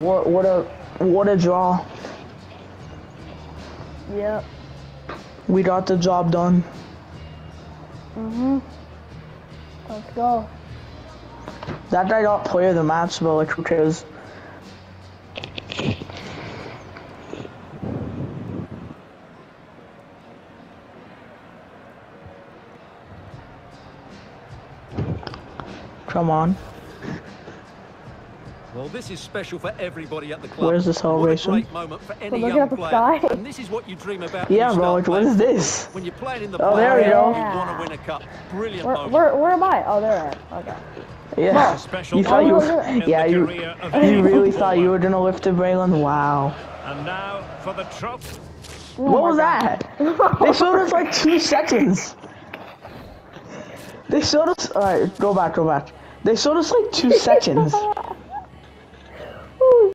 What what a what a draw. Yep. We got the job done. Mhm. Let's go. That guy got player of the match, but like who cares? Come on. Well, this is special for everybody at the club. Where's the What a celebration? great moment for any looking young at the player. sky. And this is what you dream about. Yeah, when you bro, start like what playing is football. this? When you're playing in the Oh, there we go. League, you want to win a cup. Brilliant Where, moment. where, where am I? Oh, there I am. Okay. Yeah. Special You thought you oh, were, in yeah, you, you really thought you were gonna lift it, Braylon? Wow. And now for the trophy. Oh What was God. that? They showed us like two seconds. They showed us. Alright, go back, go back. They showed us like two seconds.